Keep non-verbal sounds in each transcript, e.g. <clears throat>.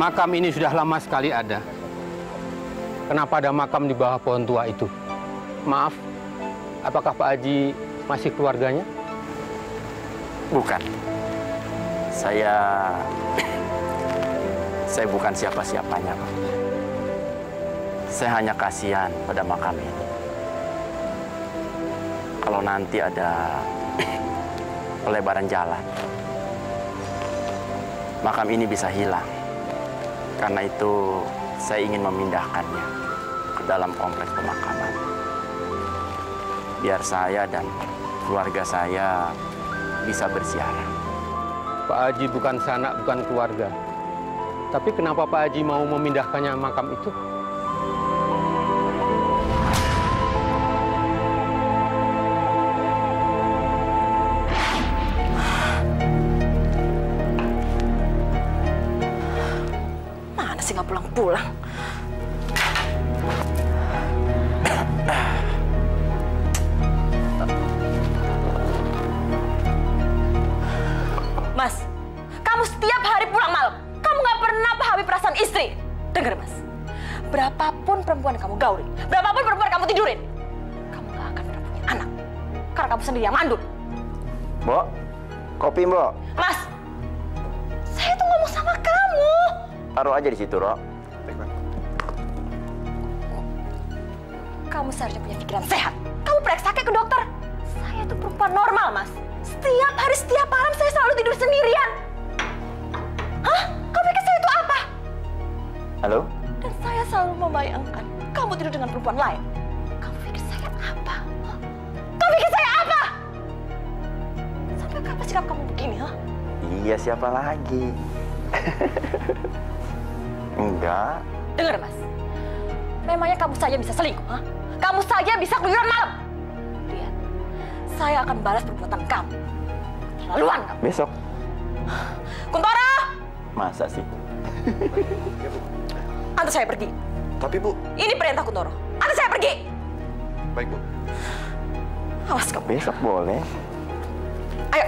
Makam ini sudah lama sekali ada. Kenapa ada makam di bawah pohon tua itu? Maaf, apakah Pak Haji masih keluarganya? Bukan. Saya saya bukan siapa-siapanya, Pak. Saya hanya kasihan pada makam ini. Kalau nanti ada <clears throat> pelebaran jalan, makam ini bisa hilang. Karena itu saya ingin memindahkannya ke dalam kompleks pemakaman. Biar saya dan keluarga saya bisa bersiaran. Pak Haji bukan sanak, bukan keluarga. Tapi kenapa Pak Haji mau memindahkannya makam itu? Mana sih nggak pulang-pulang? Mas, kamu setiap hari pulang malam. Kamu nggak pernah pahami perasaan istri. Dengar, Mas. Berapapun perempuan kamu gauli, berapapun perempuan kamu tidurin, kamu nggak akan pernah punya anak. Karena kamu sendiri yang mandul. Mbok, kopi, Mbok. Taruh aja di situ, Rok. Kamu seharusnya punya pikiran sehat. Kamu periksa ke dokter. Saya tuh perempuan normal, Mas. Setiap hari, setiap malam saya selalu tidur sendirian. Hah? Kamu pikir saya itu apa? Halo? Dan saya selalu membayangkan kamu tidur dengan perempuan lain. Kamu pikir saya apa? Hah? Kamu pikir saya apa? Sampai kapan sikap kamu begini, ha? Iya, siapa lagi? <laughs> Enggak. Dengar, Mas. Memangnya kamu saja bisa selingkuh, ha? Kamu saja bisa keluyuran malam. Lihat, saya akan balas perbuatan kamu. Terlaluan kamu. Besok. Kuntoro! Masa sih? Antar saya pergi. Tapi Bu, Ini perintah Kuntoro. Antar saya pergi. baik Bu. Awas kamu. Besok boleh. Ayo.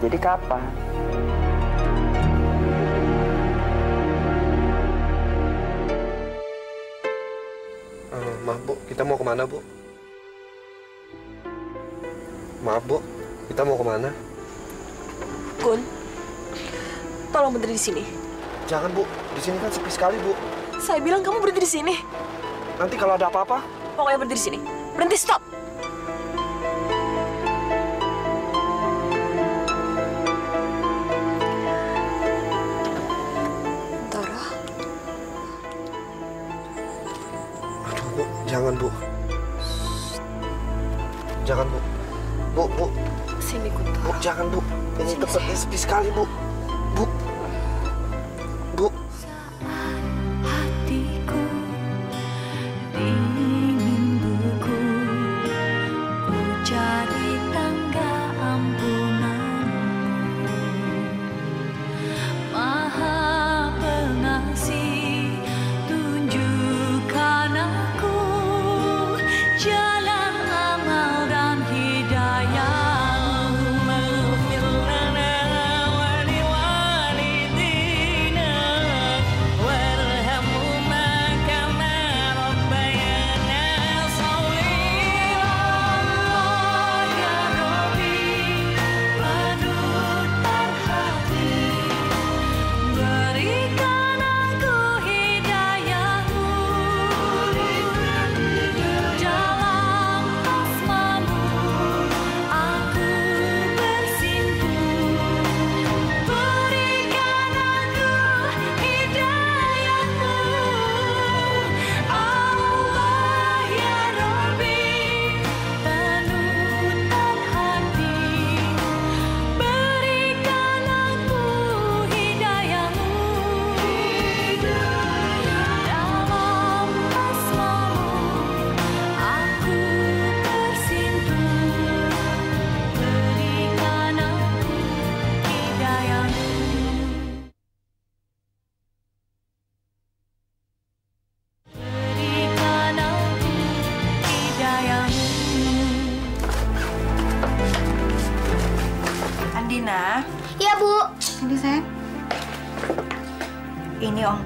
Jadi kapan? Maaf Bu, kita mau ke mana Bu? Maaf Bu, kita mau ke mana? Kun, tolong berhenti di sini. Jangan Bu, di sini kan sepi sekali Bu. Saya bilang kamu berhenti di sini. Nanti kalau ada apa-apa, Pokoknya berhenti di sini. Berhenti stop.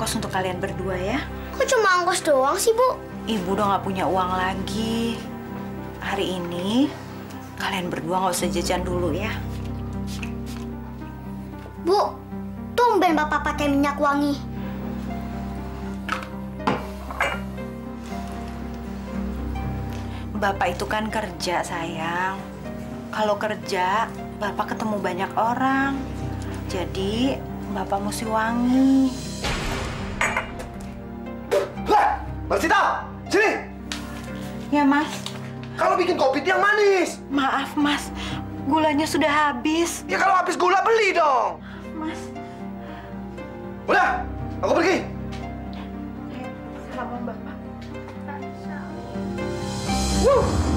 Ongkos untuk kalian berdua ya. Kok cuma ongkos doang sih, Bu? Ibu udah nggak punya uang lagi. Hari ini kalian berdua nggak usah jajan dulu ya. Bu, tumben Bapak pakai minyak wangi. Bapak itu kan kerja sayang. Kalau kerja, Bapak ketemu banyak orang. Jadi, Bapak mesti wangi. Yang manis. maaf mas. Gulanya sudah habis. Ya kalau habis gula beli dong. Mas, Udah, aku pergi. salam Bapak. <coughs>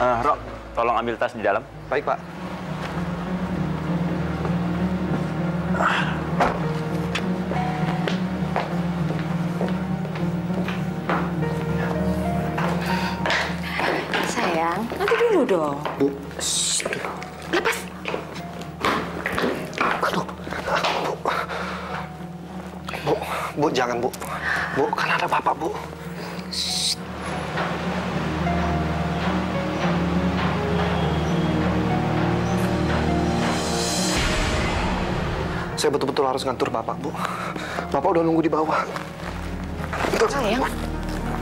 Eh, Rok, tolong ambil tas di dalam. Baik, Pak. Sayang, Bu. Lepas. Aduh. Bu. Bu, Bu jangan, Bu. Bu, kan ada Bapak, Bu. Saya betul-betul harus ngantur Bapak, Bu. Bapak udah nunggu di bawah. Sayang.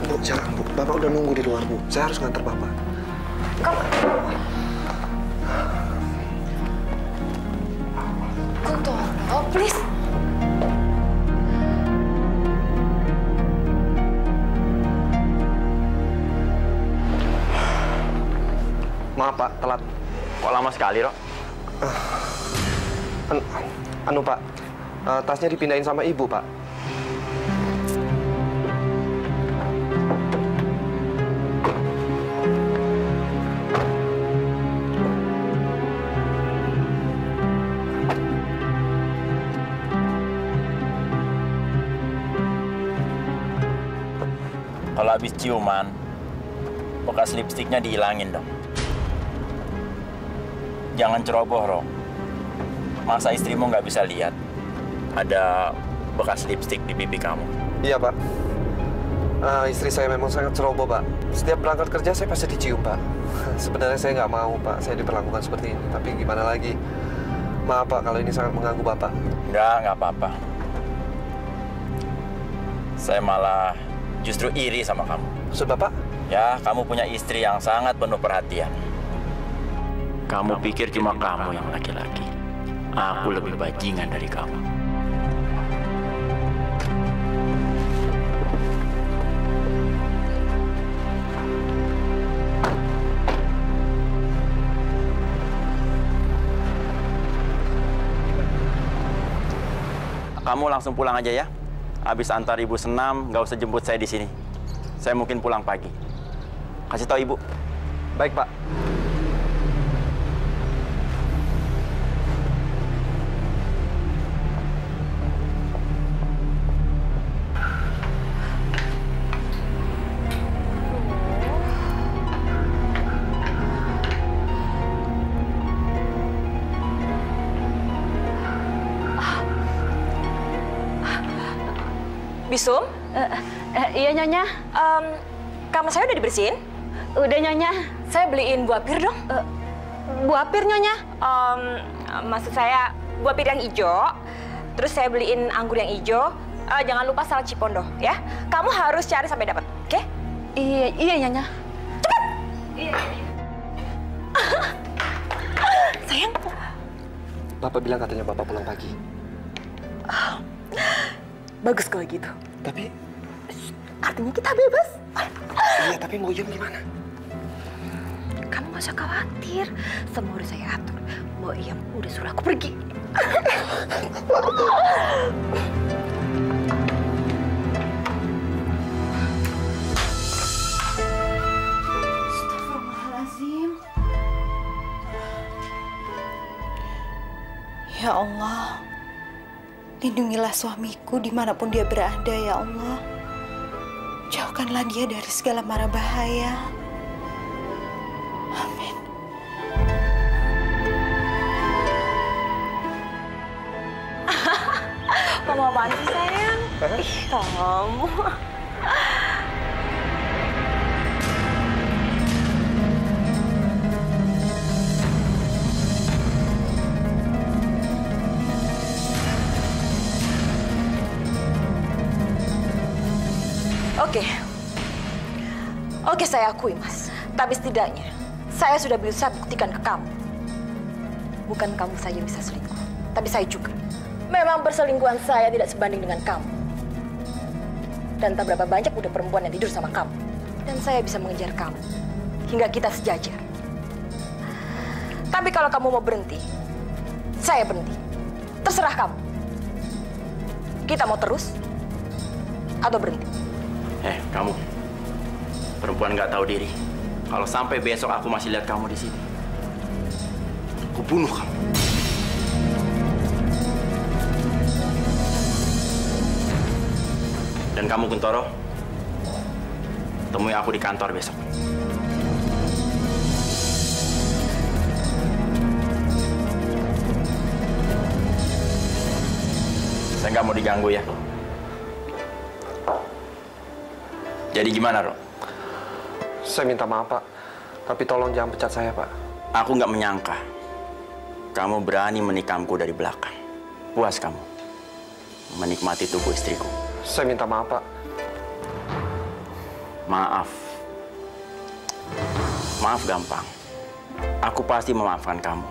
Bu, jangan, Bu. Bapak udah nunggu di luar, Bu. Saya harus ngantar Bapak. Kuntoro, please. Maaf, Pak. Telat. Kok lama sekali, Rok? Anu, Pak. Eh, tasnya dipindahin sama Ibu, Pak. Ciuman, bekas lipstiknya dihilangin dong. Jangan ceroboh, Rok. Masa istrimu nggak bisa lihat ada bekas lipstik di pipi kamu. Iya, Pak. Eh, istri saya memang sangat ceroboh, Pak. Setiap berangkat kerja saya pasti dicium, Pak. <laughs> Sebenarnya saya nggak mau, Pak. Saya diperlakukan seperti ini. Tapi gimana lagi? Maaf, Pak, kalau ini sangat mengganggu Bapak. Nggak, nggak apa-apa. Saya malah justru iri sama kamu. Maksud Bapak? Ya, kamu punya istri yang sangat penuh perhatian. Kamu pikir cuma kamu yang laki-laki. Aku lebih bajingan dari kamu. Kamu langsung pulang aja ya. Habis antar ibu senam, nggak usah jemput saya di sini. Saya mungkin pulang pagi. Kasih tahu ibu. Baik, Pak. Udah dibersihin. udah Nyonya. Saya beliin buah pir dong. Eh, buah pir Nyonya. Em, maksud saya buah pir yang hijau. Terus saya beliin anggur yang hijau. Eh, jangan lupa salad cipondo ya. Kamu harus cari sampai dapat, oke? Iya, iya Nyonya. <laughs> Sayang, Bapak bilang katanya Bapak pulang pagi. bagus kalau gitu. Tapi, Artinya kita bebas. Iya, tapi mau Yun gimana? Kamu gak usah khawatir. Semua udah saya atur. Mbak Iyam udah suruh aku pergi. Ya Allah, lindungilah suamiku di mana pun dia berada ya Allah jauhkanlah dia dari segala mara bahaya. Amin. <laughs> Kamu apaan sih sayang? Eh? Ih, kamu. <laughs> Oke, saya akui, Mas. Tapi setidaknya, saya sudah berusaha buktikan ke kamu. Bukan kamu saja bisa selingkuh, tapi saya juga. Memang perselingkuhan saya tidak sebanding dengan kamu. Dan tak berapa banyak udah perempuan yang tidur sama kamu. Dan saya bisa mengejar kamu. Hingga kita sejajar. Tapi kalau kamu mau berhenti, saya berhenti. Terserah kamu. Kita mau terus atau berhenti. Eh, kamu. Perempuan nggak tahu diri. Kalau sampai besok aku masih lihat kamu di sini, aku bunuh kamu. Dan kamu Kuntoro, temui aku di kantor besok. Saya nggak mau diganggu ya. Jadi gimana, Ro? Saya minta maaf, Pak. Tapi tolong jangan pecat saya, Pak. Aku nggak menyangka kamu berani menikamku dari belakang. Puas kamu menikmati tubuh istriku. Saya minta maaf, Pak. Maaf. Maaf gampang. Aku pasti memaafkan kamu.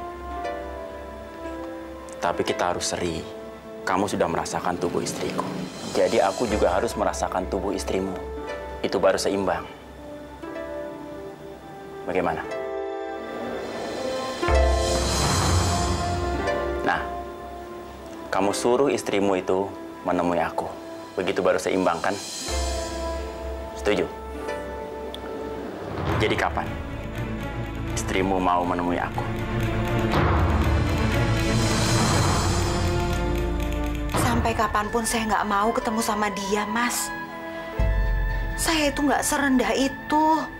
Tapi kita harus seri. Kamu sudah merasakan tubuh istriku. Jadi aku juga harus merasakan tubuh istrimu. Itu baru seimbang. Bagaimana? Nah, kamu suruh istrimu itu menemui aku. Begitu baru seimbang kan? Setuju? Jadi kapan istrimu mau menemui aku? Sampai kapan pun saya nggak mau ketemu sama dia, Mas. Saya itu nggak serendah itu.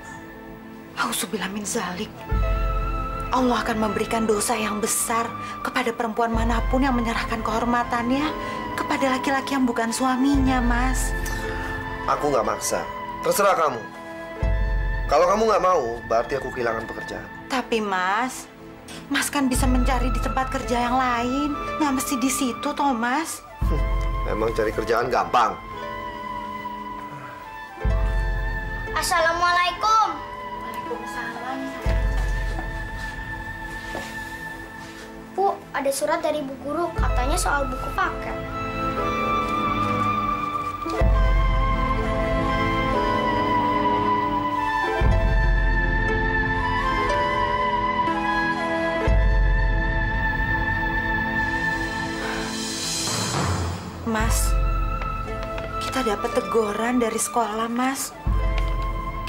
Auzubillah min zalik. Allah akan memberikan dosa yang besar kepada perempuan mana pun yang menyerahkan kehormatannya kepada laki-laki yang bukan suaminya, Mas. Aku nggak maksa. Terserah kamu. Kalau kamu nggak mau, berarti aku kehilangan pekerjaan. Tapi, Mas, Mas kan bisa mencari di tempat kerja yang lain. Nggak mesti di situ, Thomas. Memang cari kerjaan gampang. Assalamualaikum. Bu, ada surat dari bu guru, katanya soal buku paket. Mas, kita dapat teguran dari sekolah, Mas.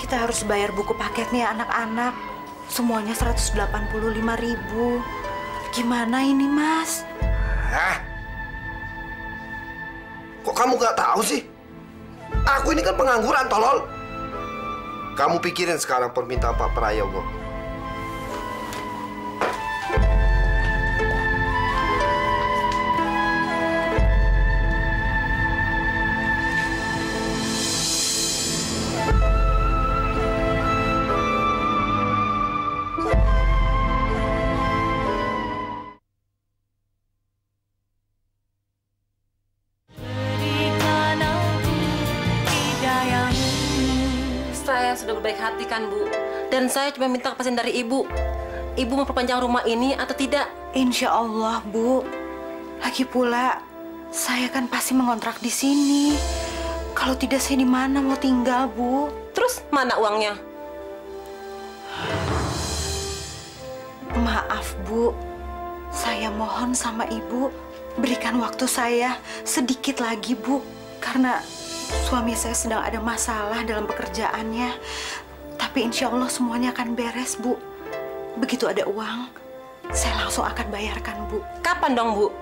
Kita harus bayar buku paketnya anak-anak. Semuanya 185 ribu. Gimana ini, Mas? Hah? Kok kamu nggak tahu sih? Aku ini kan pengangguran, tolol. Kamu pikirin sekarang permintaan Pak Prayogo. Kan, Bu. Dan saya cuma minta kepastian dari Ibu. Ibu mau perpanjang rumah ini atau tidak? Insya Allah, Bu. Lagi pula, saya kan pasti mengontrak di sini. Kalau tidak, saya di mana mau tinggal, Bu? Terus mana uangnya? Maaf, Bu. Saya mohon sama Ibu, berikan waktu saya sedikit lagi, Bu. Karena suami saya sedang ada masalah dalam pekerjaannya. Tapi insya Allah semuanya akan beres, Bu. Begitu ada uang, saya langsung akan bayarkan, Bu. Kapan dong, Bu?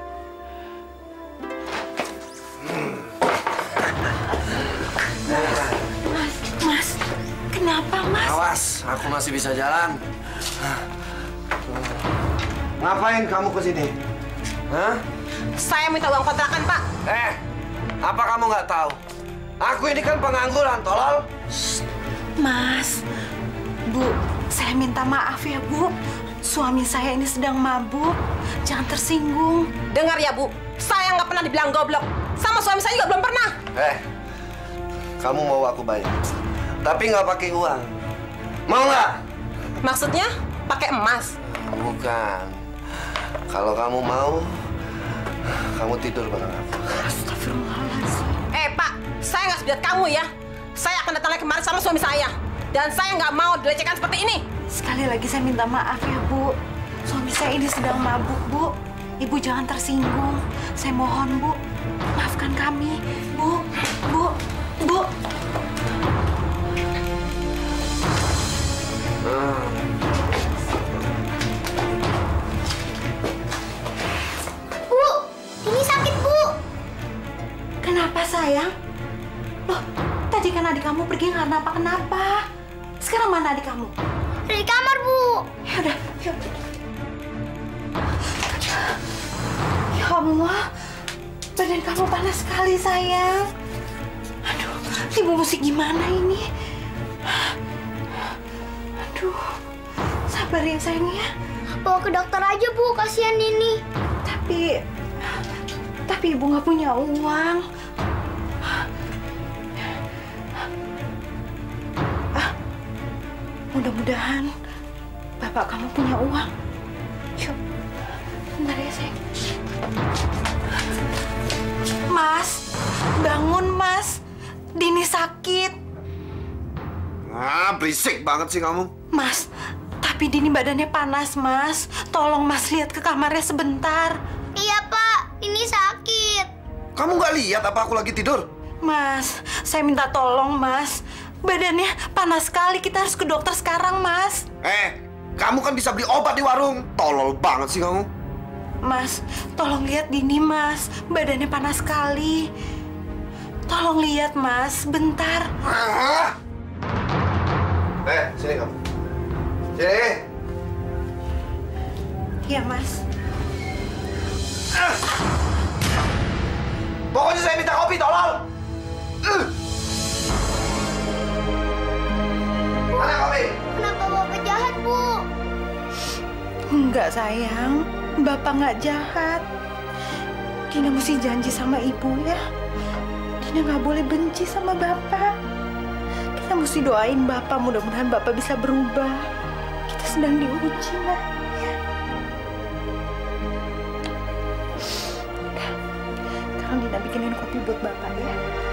Mas, Mas, kenapa, Mas? Awas, aku masih bisa jalan. Ngapain kamu ke sini? Hah? Saya minta uang kontrakan, Pak. Eh, Apa kamu nggak tahu? Aku ini kan pengangguran, tolol. Mas, Bu, saya minta maaf ya, Bu. Suami saya ini sedang mabuk. Jangan tersinggung. Dengar ya, Bu. Saya nggak pernah dibilang goblok. Sama suami saya juga belum pernah. Eh, kamu mau aku bayar. Tapi nggak pakai uang. Mau nggak? Maksudnya pakai emas. Bukan. Kalau kamu mau, kamu tidur bareng aku. Astagfirullahaladzim. Eh, Pak. Saya nggak sebiat kamu ya. Saya akan datang lagi kemarin sama suami saya. Dan saya nggak mau dilecehkan seperti ini. Sekali lagi saya minta maaf ya, Bu. Suami saya ini sedang mabuk, Bu. Ibu jangan tersinggung. Saya mohon, Bu. Maafkan kami. Bu, Bu, Bu. Bu, ini sakit, Bu. Kenapa, sayang? Loh, tadi kan adik kamu pergi karena apa-kenapa. Sekarang mana adik kamu? Ada di kamar, Bu. Ya udah, yuk. Ya Allah, badan kamu panas sekali sayang. Aduh, ibu mesti gimana ini? Aduh, sabar ya sayang ya. Bawa ke dokter aja, Bu. Kasihan ini. Tapi, tapi ibu nggak punya uang. Mudah-mudahan bapak kamu punya uang. Yuk, bentar ya sayang. Mas, bangun mas. Dini sakit. Ah, berisik banget sih kamu. Mas, tapi Dini badannya panas mas. Tolong mas lihat ke kamarnya sebentar. Iya, Pak. Ini sakit. Kamu nggak lihat apa aku lagi tidur? Mas, saya minta tolong, Mas. Badannya panas sekali. Kita harus ke dokter sekarang, Mas. Eh, kamu kan bisa beli obat di warung. Tolol banget sih kamu. Mas, tolong lihat Dini, Mas. Badannya panas sekali. Tolong lihat, Mas. Bentar. Ah! Eh, sini kamu. Sini. Iya, Mas. Pokoknya saya minta kopi, tolol. Uh. Mana? Kenapa Bapak jahat, Bu? Enggak, sayang. Bapak nggak jahat. Dina mesti janji sama ibu ya. Dina nggak boleh benci sama Bapak. Kita mesti doain Bapak. Mudah-mudahan Bapak bisa berubah. Kita sedang diuji. Ya. Sekarang Dina bikinin kopi buat Bapak. Ya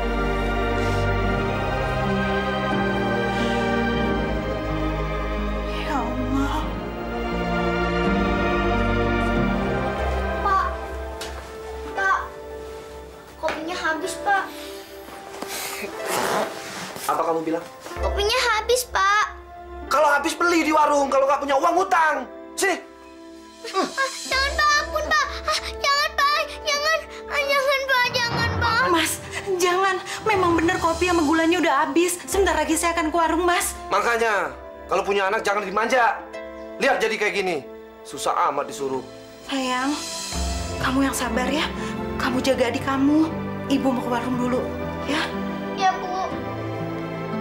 kamu bilang? Kopinya habis, Pak. Kalau habis beli di warung, kalau nggak punya uang utang. Sini. Ah, jangan, Pak. Ampun, Pak. Ah, jangan, Pak. Jangan. Ah, jangan, Pak. Jangan, Pak. Mas, jangan. Memang benar kopi sama gulanya udah habis. Sebentar lagi saya akan ke warung, Mas. Makanya, kalau punya anak jangan dimanja. Lihat jadi kayak gini. Susah amat disuruh. Sayang, kamu yang sabar ya. Kamu jaga adik kamu. Ibu mau ke warung dulu.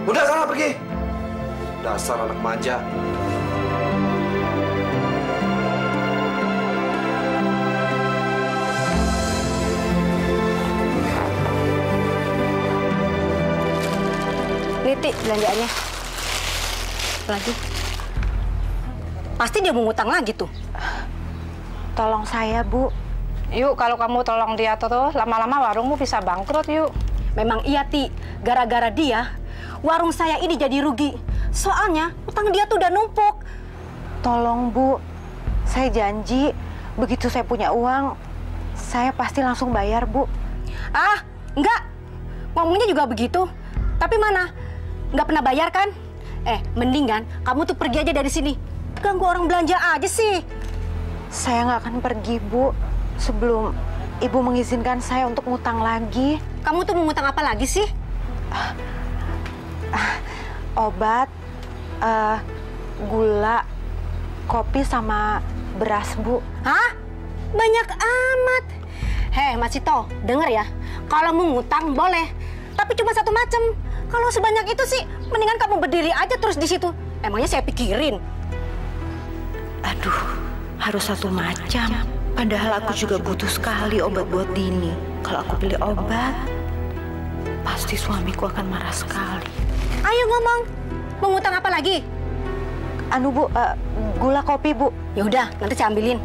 Udah sana pergi. Dasar anak manja. Niti belanjaannya. Lagi. Pasti dia mau ngutang lagi tuh. Tolong saya, Bu. Yuk, kalau kamu tolong dia terus, lama-lama warungmu bisa bangkrut, yuk. Memang iya, Ti. Gara-gara dia, warung saya ini jadi rugi. Soalnya, utang dia tuh udah numpuk. Tolong, Bu. Saya janji, begitu saya punya uang, saya pasti langsung bayar, Bu. Ah, enggak. Ngomongnya juga begitu. Tapi mana? Nggak pernah bayar kan? Eh, mendingan kamu tuh pergi aja dari sini. Ganggu orang belanja aja sih. Saya nggak akan pergi, Bu, sebelum Ibu mengizinkan saya untuk ngutang lagi. Kamu tuh mau ngutang apa lagi sih? Obat, eh, gula, kopi sama beras, Bu. Hah? Banyak amat. Hei, Mas Cito, denger ya. Kalau mau ngutang boleh, tapi cuma satu macam. Kalau sebanyak itu sih, mendingan kamu berdiri aja terus di situ. Emangnya saya pikirin. Aduh, harus satu macam. Padahal aku juga butuh sekali obat buat Dini. Kalau aku beli obat, pasti suamiku akan marah sekali. Ayo ngomong. Mau ngutang apa lagi? Anu bu, eh, gula kopi bu. Ya udah, nanti saya ambilin.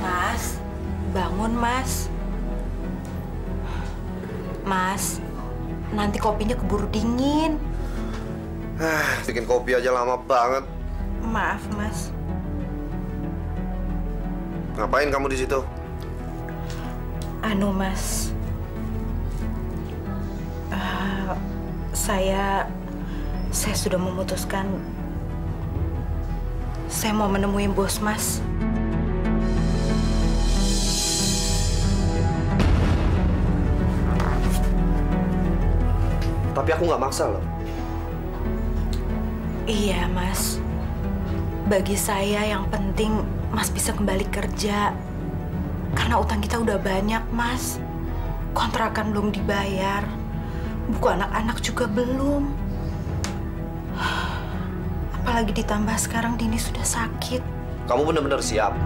Mas, bangun mas. Mas, nanti kopinya keburu dingin. Ah, bikin kopi aja lama banget. Maaf mas. Ngapain kamu di situ? Anu mas, Eh, saya saya sudah memutuskan saya mau menemui bos mas. Tapi aku nggak maksa loh. Iya mas, bagi saya yang penting mas bisa kembali kerja. Karena utang kita udah banyak mas, kontrakan belum dibayar, buku anak-anak juga belum. Apalagi ditambah sekarang Dini sudah sakit. Kamu benar-benar siap.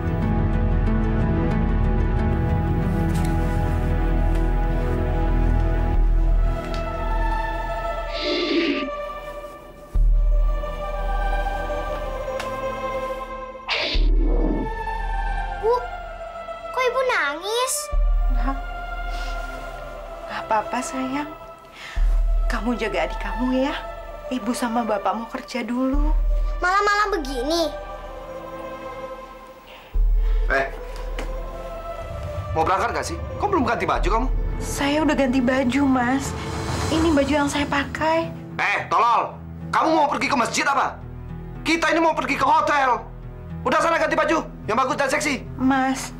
Kamu ya. Ibu sama bapak mau kerja dulu. Malam-malam begini. Eh, mau berangkat nggak sih? Kok belum ganti baju kamu? Saya udah ganti baju mas. Ini baju yang saya pakai. Eh, tolol! Kamu mau pergi ke masjid apa? Kita ini mau pergi ke hotel. Udah sana ganti baju, yang bagus dan seksi. Mas,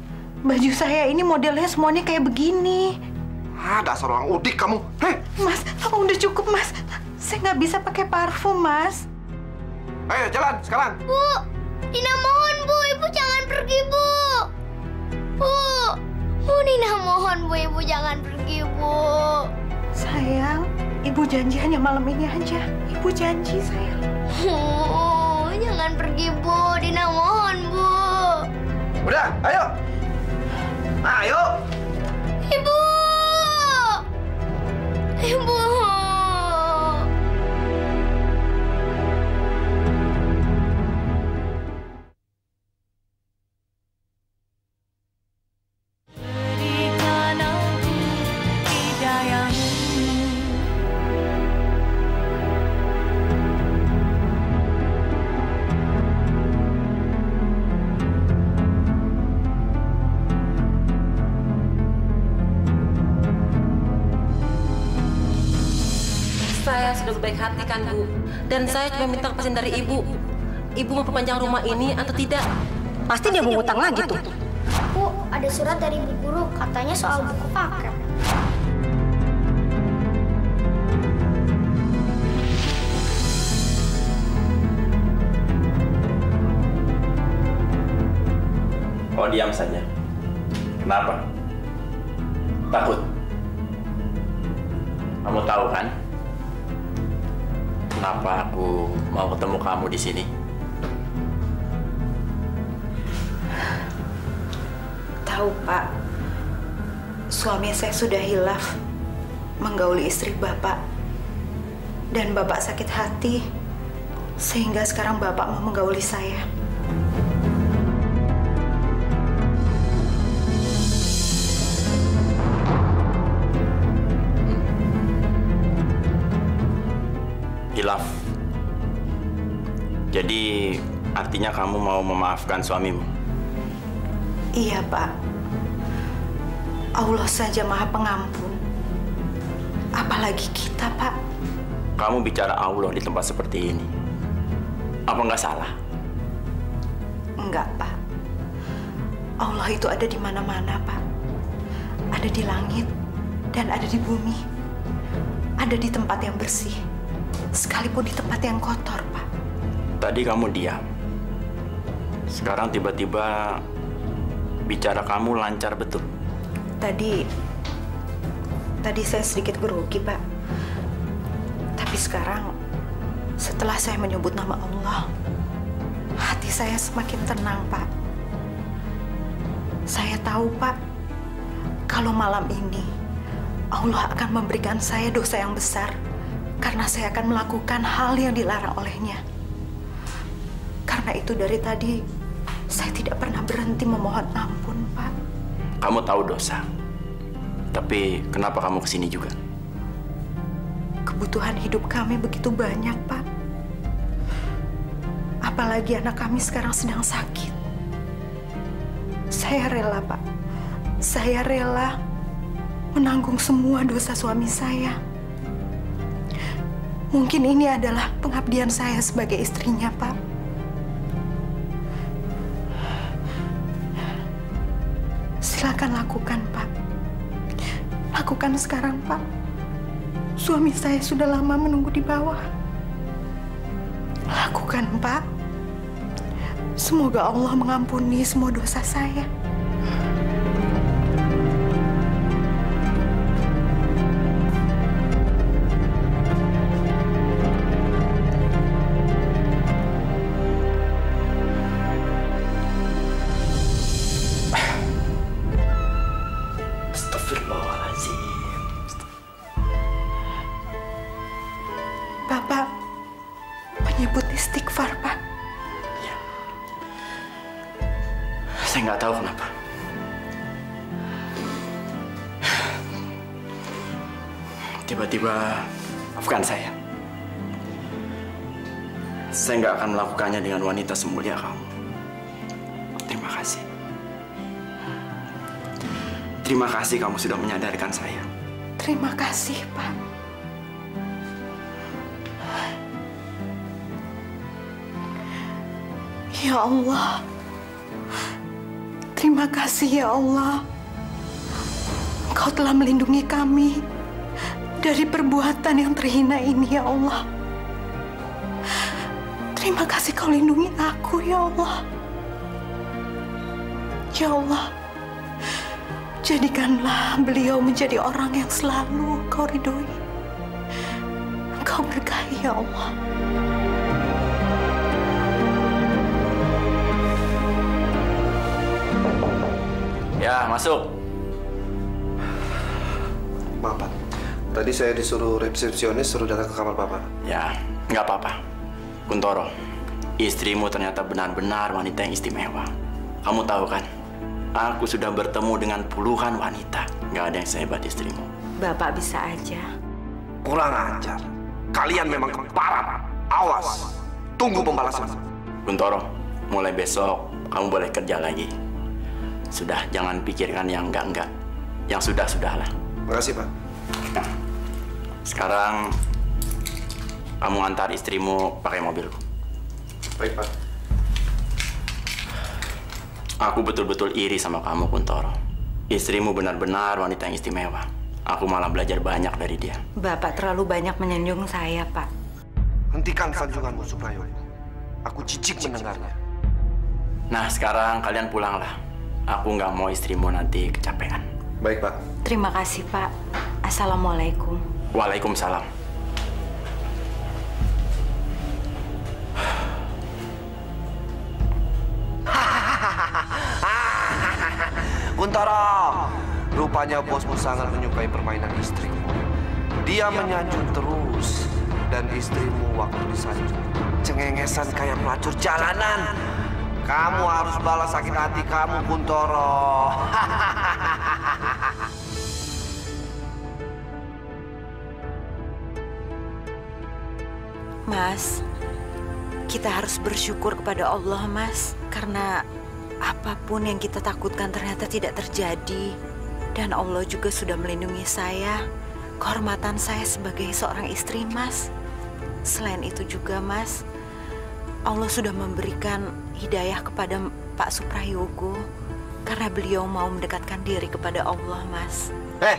baju saya ini modelnya semuanya kayak begini. Ah, dasar orang udik kamu. Hei, Mas, udah cukup mas. Saya nggak bisa pakai parfum mas. ayo jalan sekarang. Bu, Dina mohon bu, ibu jangan pergi bu. Bu, bu Dina mohon bu, ibu jangan pergi bu. Sayang, ibu janji hanya malam ini aja. Ibu janji sayang. Bu, jangan pergi bu, Dina mohon bu. Udah, ayo. Ayo. Ibu, ibu. Berbaik hati kan, Bu. Dan saya cuma minta kepastian dari Ibu. Ibu mau perpanjang rumah ini atau tidak? Pasti dia mau ngutang lagi tuh. Bu, ada surat dari ibu guru, katanya soal buku paket. Oh diam saja. Kenapa? Takut? Kamu tahu kan? Kenapa aku mau ketemu kamu di sini? Tahu pak, suami saya sudah hilaf menggauli istri bapak. Dan bapak sakit hati, sehingga sekarang bapak mau menggauli saya. Hilaf. Jadi artinya kamu mau memaafkan suamimu? Iya pak, Allah saja maha pengampun. Apalagi kita pak, Kamu bicara Allah di tempat seperti ini. Apa nggak salah? enggak pak. Allah itu ada di mana-mana pak. Ada di langit dan ada di bumi. Ada di tempat yang bersih, sekalipun di tempat yang kotor pak. Tadi kamu diam. Sekarang tiba-tiba bicara kamu lancar betul. Tadi, tadi saya sedikit grogi, Pak. Tapi sekarang, setelah saya menyebut nama Allah, hati saya semakin tenang, Pak. Saya tahu, Pak, kalau malam ini Allah akan memberikan saya dosa yang besar karena saya akan melakukan hal yang dilarang olehnya. Karena itu dari tadi saya tidak pernah berhenti memohon ampun, Pak. Kamu tahu dosa. Tapi kenapa kamu ke sini juga? Kebutuhan hidup kami begitu banyak, Pak. Apalagi anak kami sekarang sedang sakit. Saya rela, Pak. Saya rela menanggung semua dosa suami saya. Mungkin ini adalah pengabdian saya sebagai istrinya, Pak. Silakan lakukan, Pak. Lakukan sekarang, Pak. Suami saya sudah lama menunggu di bawah. Lakukan, Pak. Semoga Allah mengampuni semua dosa saya. Melakukannya dengan wanita semulia kamu. Terima kasih. Terima kasih kamu sudah menyadarkan saya. Terima kasih, Pak. Ya Allah. Terima kasih ya Allah. Engkau telah melindungi kami dari perbuatan yang terhina ini ya Allah. Terima kasih kau lindungi aku ya Allah. Ya Allah. Jadikanlah beliau menjadi orang yang selalu kau ridhoi. Engkau berkahi ya Allah. Ya, masuk. Maaf, Pak. Tadi saya disuruh resepsionis suruh datang ke kamar Bapak. Ya, nggak apa-apa. Kuntoro, istrimu ternyata benar-benar wanita yang istimewa. Kamu tahu kan, aku sudah bertemu dengan puluhan wanita. Nggak ada yang sehebat istrimu. Bapak bisa aja. Kurang ajar. Kalian memang keparat. Awas. Tunggu pembalasan. Kuntoro, mulai besok kamu boleh kerja lagi. Sudah, jangan pikirkan yang enggak-enggak. Yang sudah-sudahlah. Makasih, Pak. Nah, sekarang kamu antar istrimu pakai mobilku. Baik, Pak. Aku betul-betul iri sama kamu, Kuntoro. Istrimu benar-benar wanita yang istimewa. Aku malah belajar banyak dari dia. Bapak terlalu banyak menyanjung saya, Pak. Hentikan sanjunganmu, Suprayo. Aku jijik mendengarnya. Nah, sekarang kalian pulanglah. Aku nggak mau istrimu nanti kecapean. Baik, Pak. Terima kasih, Pak. Assalamualaikum. Waalaikumsalam. Kuntara, rupanya bosmu sangat menyukai permainan istrimu. Dia menyanjung terus, dan istrimu waktu disanjung cengengesan kayak pelacur jalanan. Kamu harus balas sakit hati kamu, Kuntoro. <laughs> Mas, kita harus bersyukur kepada Allah, Mas. Karena apa pun yang kita takutkan ternyata tidak terjadi. Dan Allah juga sudah melindungi saya. Kehormatan saya sebagai seorang istri, Mas. Selain itu juga, Mas, Allah sudah memberikan hidayah kepada Pak Suprayogo. Karena beliau mau mendekatkan diri kepada Allah, Mas. Eh,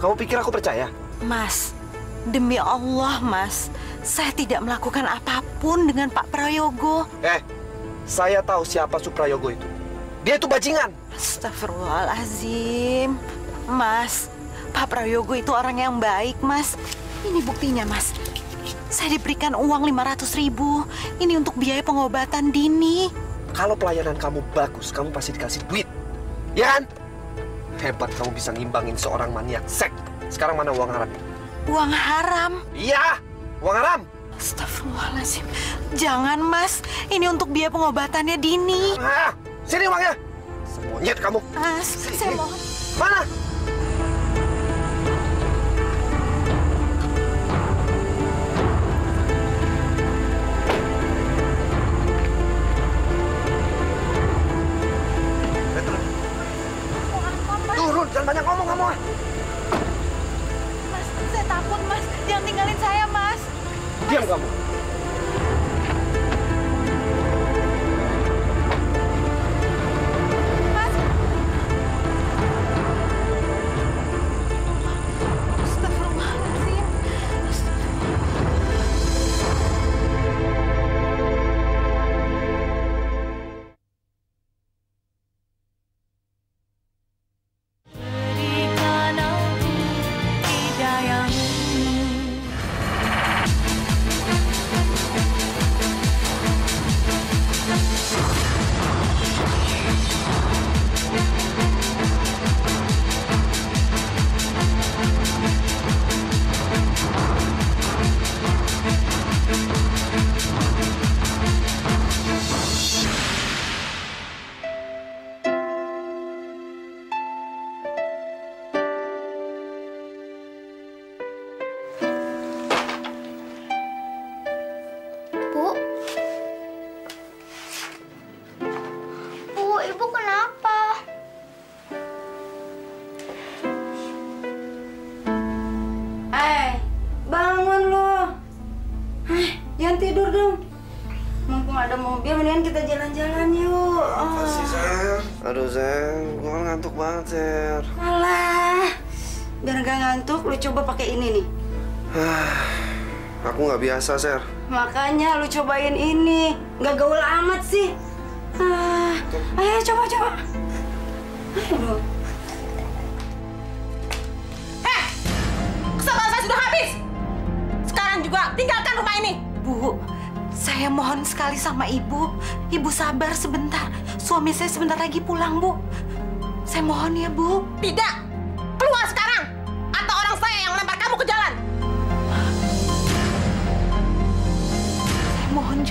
kamu pikir aku percaya? Mas, demi Allah, Mas, saya tidak melakukan apa pun dengan Pak Prayogo. Eh, Saya tahu siapa Suprayogo itu. Dia itu bajingan. Astagfirullahalazim. Mas, Pak Prayogo itu orang yang baik, Mas. Ini buktinya, Mas. Saya diberikan uang 500 ribu. Ini untuk biaya pengobatan Dini. Kalau pelayanan kamu bagus, kamu pasti dikasih duit. Ya kan? Hebat kamu bisa ngimbangin seorang maniak sek. Sekarang mana uang haram? Uang haram. Iya, uang haram. Astagfirullahaladzim. Jangan, Mas. Ini untuk biaya pengobatannya Dini. Ah, sini uangnya. Monyet kamu. Mas, saya mohon. Mana? Diam kamu. Aku nggak biasa, Ser. Makanya lu cobain ini. Gak gaul amat sih. Ah, ayo coba coba. Ayo. Eh, kesabaran saya sudah habis. Sekarang juga tinggalkan rumah ini. Bu, saya mohon sekali sama ibu. Ibu sabar sebentar. Suami saya sebentar lagi pulang, Bu. Saya mohon ya, Bu. Tidak.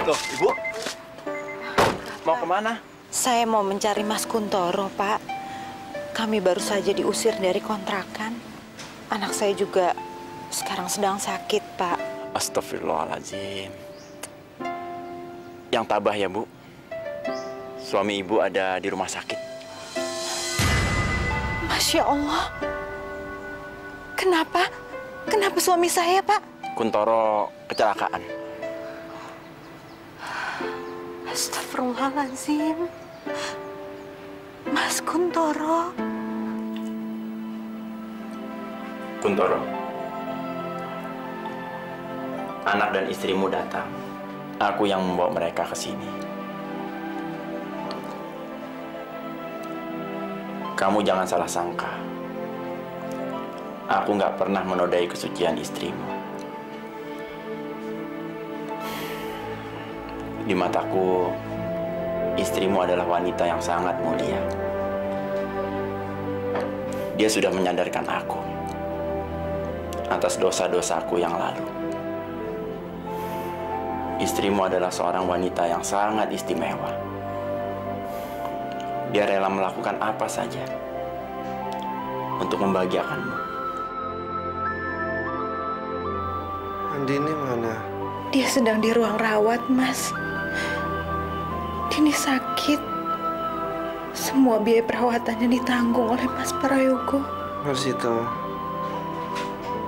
Loh, Ibu? Mau ke mana? Saya mau mencari Mas Kuntoro, Pak. Kami baru saja diusir dari kontrakan. Anak saya juga sekarang sedang sakit, Pak. Astagfirullahaladzim. Yang tabah ya, Bu. Suami Ibu ada di rumah sakit. Masya Allah. Kenapa? Kenapa suami saya, Pak? Kuntoro kecelakaan. Astagfirullahaladzim. Mas Kuntoro. Kuntoro. Anak dan istrimu datang. Aku yang membawa mereka ke sini. Kamu jangan salah sangka. Aku nggak pernah menodai kesucian istrimu. Di mataku, istrimu adalah wanita yang sangat mulia. Dia sudah menyadarkan aku atas dosa-dosaku yang lalu. Istrimu adalah seorang wanita yang sangat istimewa. Dia rela melakukan apa saja untuk membahagiakanmu. Andini mana? Dia sedang di ruang rawat, Mas. Dini sakit. Semua biaya perawatannya ditanggung oleh Mas Prayogo. Marsito,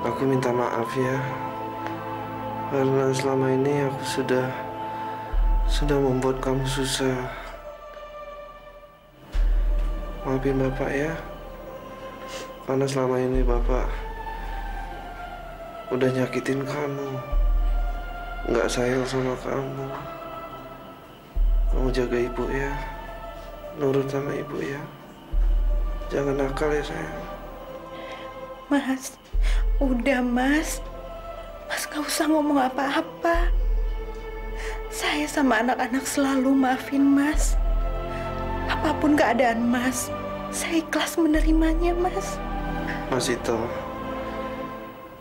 aku minta maaf ya. Karena selama ini aku sudah sudah membuat kamu susah. Maafin Bapak ya. Karena selama ini Bapak udah nyakitin kamu. Nggak sayang sama kamu. Kamu jaga ibu ya. Nurut sama ibu ya. Jangan nakal ya sayang. Mas, udah Mas. Mas gak usah ngomong apa-apa. Saya sama anak-anak selalu maafin Mas. Apa pun keadaan Mas, saya ikhlas menerimanya Mas. Mas Ito,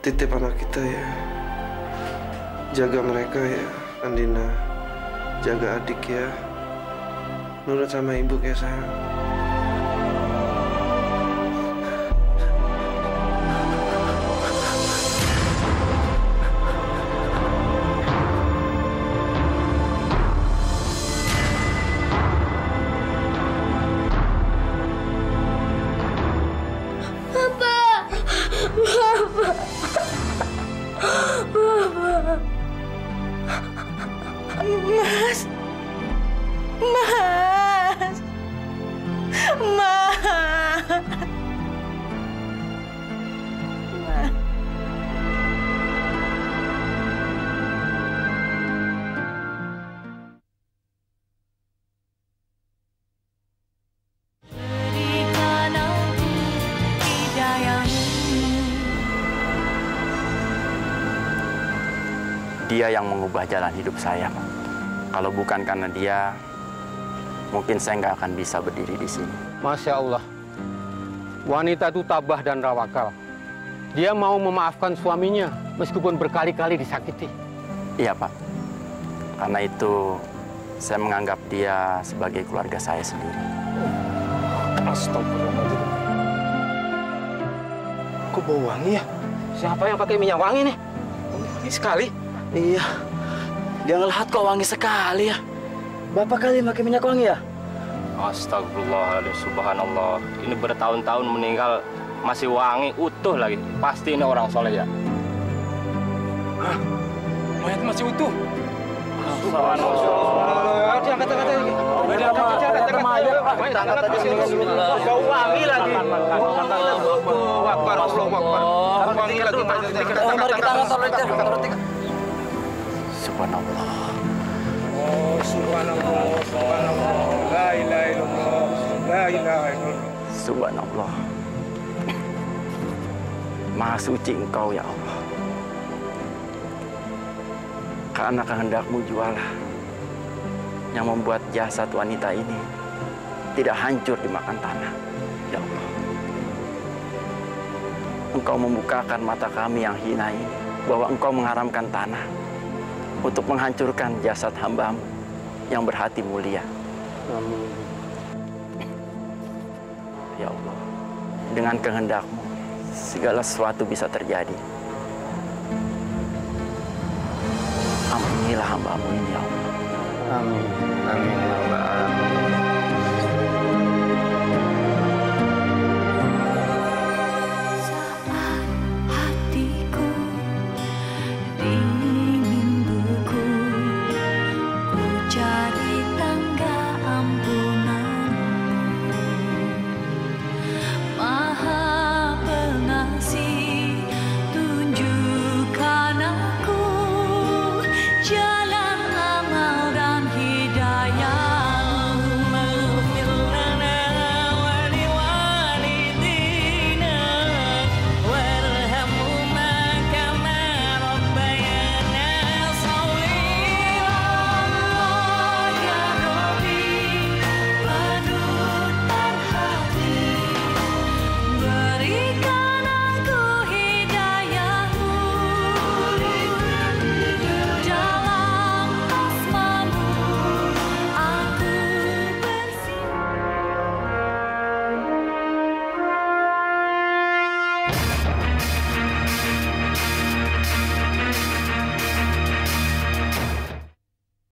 titip anak kita ya. Jaga mereka ya, Andina. Jaga adik ya. Nurut sama ibu ya Dia yang mengubah jalan hidup saya, Pak. Kalau bukan karena dia, mungkin saya nggak akan bisa berdiri di sini. Masya Allah. Wanita itu tabah dan rawakal. Dia mau memaafkan suaminya meskipun berkali-kali disakiti. Iya, Pak. Karena itu, saya menganggap dia sebagai keluarga saya sendiri. Astagfirullahaladzim. Kok bau wangi ya? Siapa yang pakai minyak wangi nih? Wangi sekali. Iya. Dia ngelihat kok wangi sekali ya. Bapak kali pakai minyak wangi ya? Astagfirullahaladzim, subhanallah. Ini bertahun-tahun meninggal masih wangi utuh lagi. Pasti ini orang soleh ya. Mayat masih utuh. Subhanallah. Diangkat, angkat lagi. Diangkat, diangkat, angkat. Mayat, angkat masih utuh. Bau wangi lagi. Akbar, Allahu Akbar. Wangi lagi. Mari kita angkat taruh di taruh di Subhanallah. Oh, subhanallah, subhanallah. La ilaha illallah. La ilaha illallah. Subhanallah. Maha suci engkau ya Allah. Karena kehendakmu jualah yang membuat jasad wanita ini tidak hancur dimakan tanah. Ya Allah. Engkau membukakan mata kami yang hina ini bahwa engkau mengharamkan tanah untuk menghancurkan jasad hambamu yang berhati mulia. Ya Allah, dengan kehendakmu, segala sesuatu bisa terjadi. Ampunilah hambamu ini, ya Allah. Amin. Amin. Ya Allah.